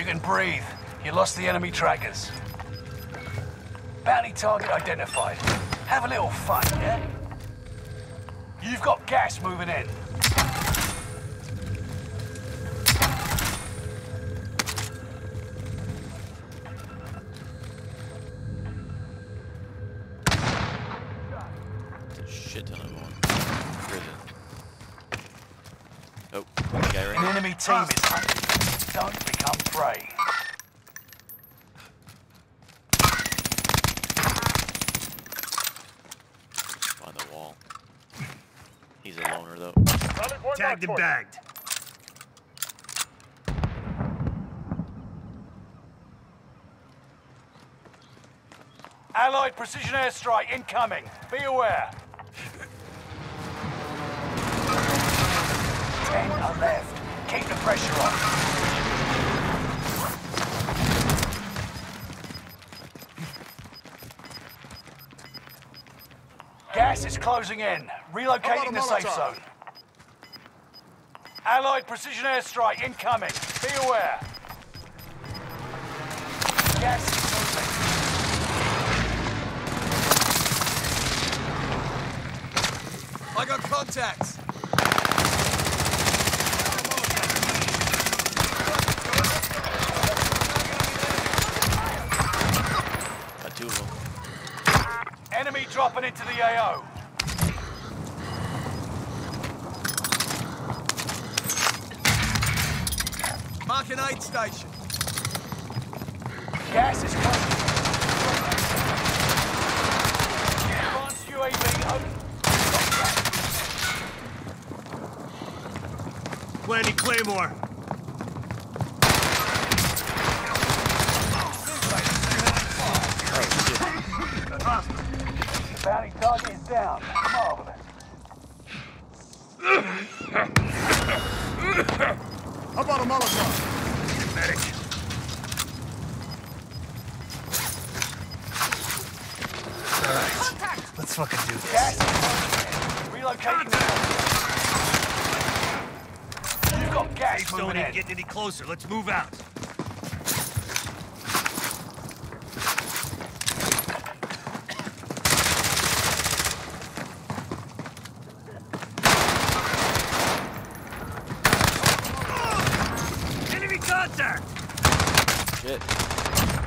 You can breathe. You lost the enemy trackers. Bounty target identified. Have a little fun, yeah? You've got gas moving in. A shit ton of them. Where is it? Oh, guy right An enemy team is hunting. Don't become prey. on the wall. He's a loner though. Tagged and bagged. Allied precision airstrike incoming. Be aware. Ten are left. Keep the pressure on. Gas is closing in. Relocating the safe zone. Allied precision airstrike incoming. Be aware. Gas is. I got contacts. Got two of them. Enemy dropping into the AO. Mark an aid station. Gas is coming. Advanced UAV open. Planting Claymore. Bounty target down. Marvelous. How about a Molotov? Medic. Alright. Let's fucking do this. In. Relocating the You've got gas ain't in. getting any closer. Let's move out. Enemy contact! Shit.